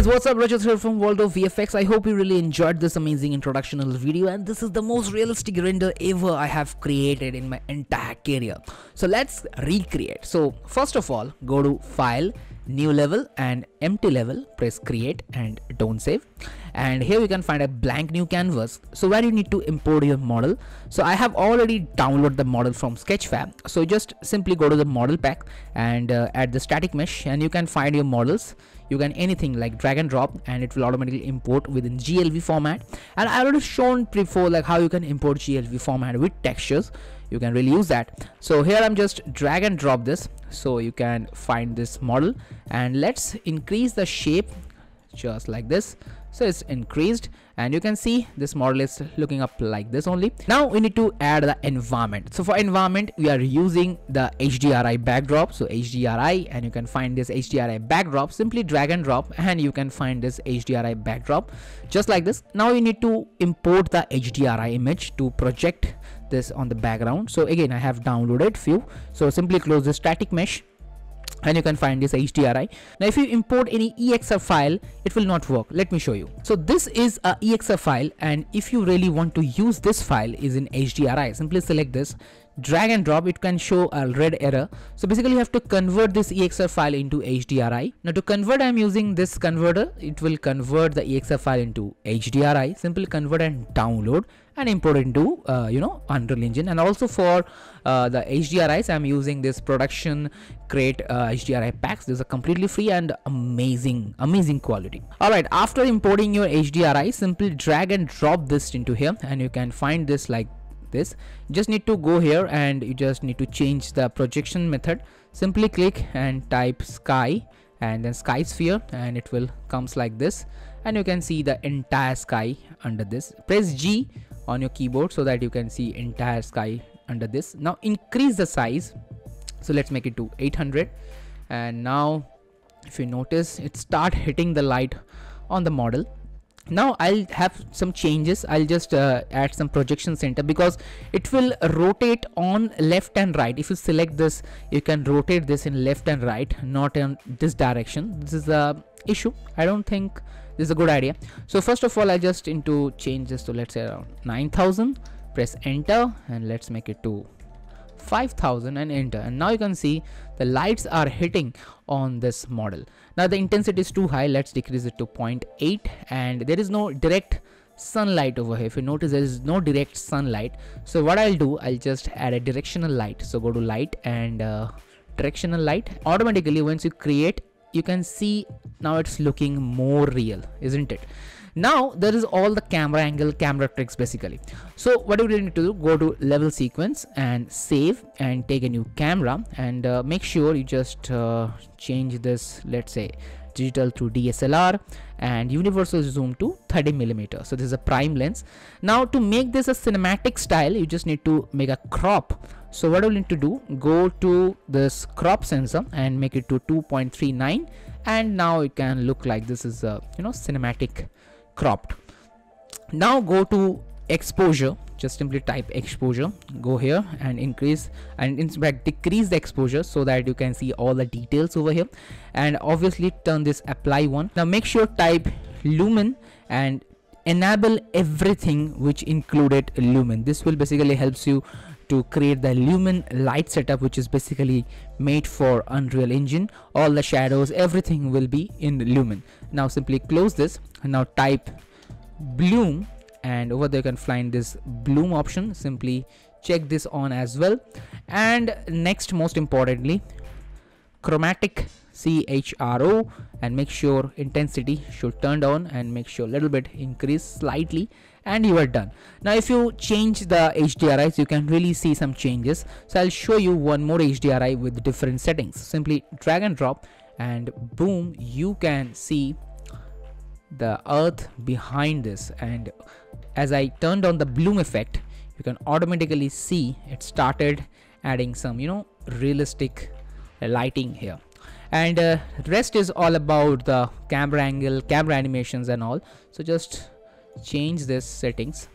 guys, what's up? Rajat here from World of VFX. I hope you really enjoyed this amazing introductional video and this is the most realistic render ever I have created in my entire career. So let's recreate. So first of all, go to File, New Level and Empty Level, press Create and don't save. And here you can find a blank new canvas. So where you need to import your model. So I have already downloaded the model from Sketchfab. So just simply go to the model pack and uh, add the static mesh and you can find your models. You can anything like drag and drop and it will automatically import within glb format. And i already shown before like how you can import glb format with textures. You can really use that. So here i'm just drag and drop this. So you can find this model. And let's increase the shape just like this so it's increased and you can see this model is looking up like this only. Now we need to add the environment. So for environment we are using the hdri backdrop. So hdri and you can find this hdri backdrop. Simply drag and drop and you can find this hdri backdrop just like this. Now you need to import the hdri image to project this on the background. So again i have downloaded few. So simply close the static mesh and you can find this HDRI. Now if you import any EXR file, it will not work. Let me show you. So this is a EXR file and if you really want to use this file is in HDRI, simply select this, drag and drop, it can show a red error. So basically you have to convert this EXR file into HDRI. Now to convert I'm using this converter, it will convert the EXR file into HDRI, simply convert and download and import into uh, you know Unreal Engine and also for uh, the HDRIs I'm using this production create uh, HDRI packs. These are completely free and amazing amazing quality. Alright after importing your HDRI simply drag and drop this into here. And you can find this like this. Just need to go here and you just need to change the projection method. Simply click and type sky and then sky sphere and it will comes like this. And you can see the entire sky under this. Press G on your keyboard so that you can see entire sky under this. Now increase the size so let's make it to 800 and now if you notice it start hitting the light on the model. Now I'll have some changes. I'll just uh, add some projection center because it will rotate on left and right. If you select this you can rotate this in left and right not in this direction. This is a issue. I don't think this is a good idea. So first of all I just into change this to let's say around 9000 press enter and let's make it to 5000 and enter. And now you can see the lights are hitting on this model. Now the intensity is too high. Let's decrease it to 0.8 and there is no direct sunlight over here. If you notice there is no direct sunlight. So what i'll do i'll just add a directional light. So go to light and uh, directional light. Automatically once you create you can see now it's looking more real isn't it now there is all the camera angle camera tricks basically. So what do we need to do? Go to level sequence and save and take a new camera and uh, make sure you just uh, change this let's say digital to DSLR and universal zoom to 30 millimeter so this is a prime lens. Now to make this a cinematic style you just need to make a crop. So what we need to do? Go to this crop sensor and make it to 2.39 and now it can look like this is a you know cinematic cropped. Now go to exposure. Just simply type exposure. Go here and increase and in fact decrease the exposure so that you can see all the details over here. And obviously turn this apply one. Now make sure type lumen and enable everything which included lumen. This will basically helps you to create the lumen light setup which is basically made for unreal engine. All the shadows everything will be in lumen. Now simply close this. And now type bloom and over there you can find this bloom option. Simply check this on as well. And next most importantly chromatic CHRO and make sure intensity should turn down and make sure a little bit increase slightly and you are done. Now if you change the HDRIs you can really see some changes. So I'll show you one more HDRI with different settings. Simply drag and drop and boom you can see the earth behind this. And as I turned on the bloom effect you can automatically see it started adding some you know realistic lighting here. And uh, rest is all about the camera angle camera animations and all. So just change this settings.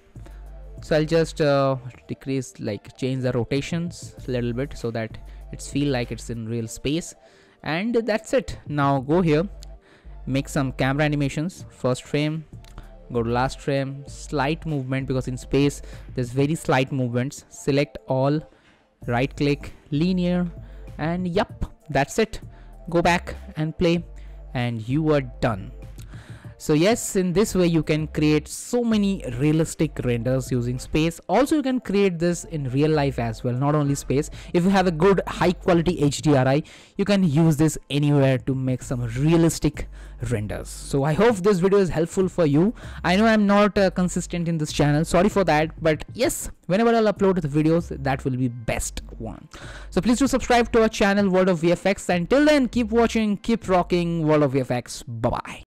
So I'll just uh, decrease like change the rotations a little bit so that it's feel like it's in real space. And that's it. Now go here. Make some camera animations. First frame go to last frame slight movement because in space there's very slight movements. Select all right click linear and yep that's it. Go back and play and you are done so yes in this way you can create so many realistic renders using space. Also you can create this in real life as well not only space. If you have a good high quality HDRI you can use this anywhere to make some realistic renders. So I hope this video is helpful for you. I know I'm not uh, consistent in this channel. Sorry for that but yes whenever I'll upload the videos that will be best one. So please do subscribe to our channel World of VFX until then keep watching keep rocking World of VFX bye bye